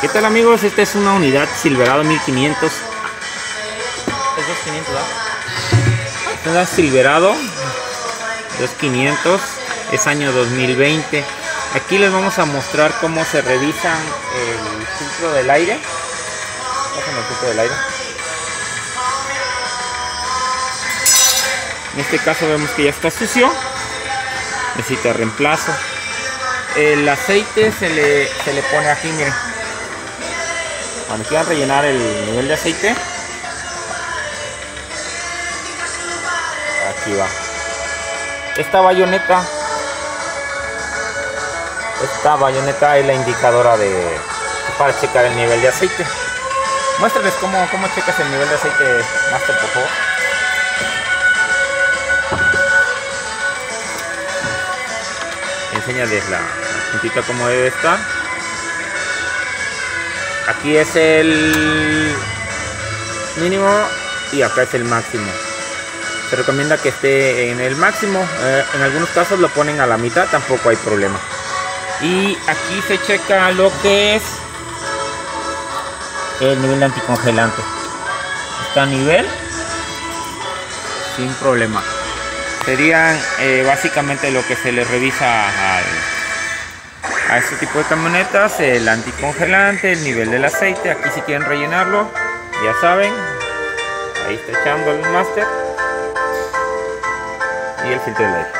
¿Qué tal amigos? Esta es una unidad Silverado 1500. Es 2500, ¿verdad? Esta es una Silverado 2500. Es año 2020. Aquí les vamos a mostrar cómo se revisan el filtro del aire. Pásenme el filtro del aire. En este caso vemos que ya está sucio. Necesita reemplazo. El aceite se le, se le pone aquí, miren. Cuando quieran rellenar el nivel de aceite. Aquí va. Esta bayoneta. Esta bayoneta es la indicadora de para checar el nivel de aceite. Muéstrales cómo, cómo checas el nivel de aceite, Master, por favor. Enséñales la puntita como debe estar. Aquí es el mínimo y acá es el máximo. Se recomienda que esté en el máximo. Eh, en algunos casos lo ponen a la mitad, tampoco hay problema. Y aquí se checa lo que es el nivel anticongelante. Está a nivel sin problema. Serían eh, básicamente lo que se le revisa a este tipo de camionetas, el anticongelante, el nivel del aceite, aquí si quieren rellenarlo, ya saben, ahí está echando el master y el filtro del aire.